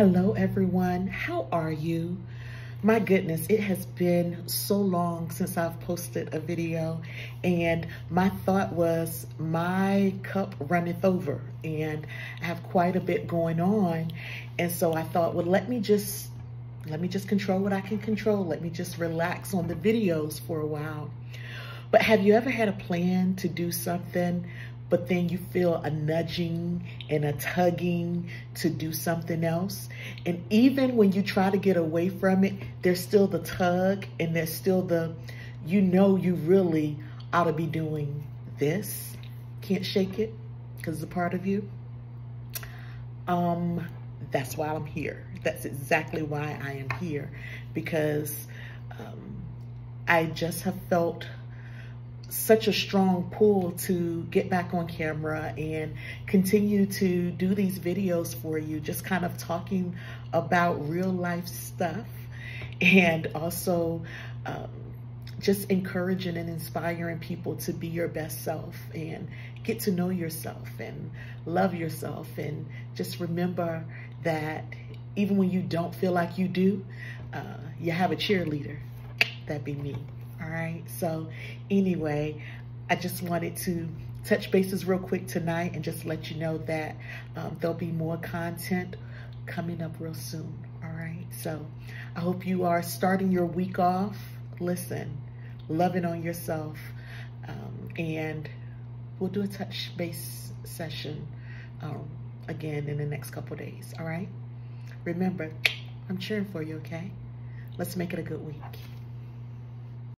Hello, everyone. How are you? My goodness, it has been so long since I've posted a video, and my thought was my cup runneth over, and I have quite a bit going on. And so I thought, well, let me just let me just control what I can control. Let me just relax on the videos for a while. But have you ever had a plan to do something but then you feel a nudging and a tugging to do something else. And even when you try to get away from it, there's still the tug and there's still the, you know, you really ought to be doing this. Can't shake it because it's a part of you. Um, that's why I'm here. That's exactly why I am here because um, I just have felt such a strong pull to get back on camera and continue to do these videos for you, just kind of talking about real life stuff and also um, just encouraging and inspiring people to be your best self and get to know yourself and love yourself and just remember that even when you don't feel like you do, uh, you have a cheerleader. That'd be me. Right. So anyway, I just wanted to touch bases real quick tonight and just let you know that um, there'll be more content coming up real soon. All right. So I hope you are starting your week off. Listen, loving on yourself. Um, and we'll do a touch base session um, again in the next couple days. All right. Remember, I'm cheering for you. Okay. Let's make it a good week.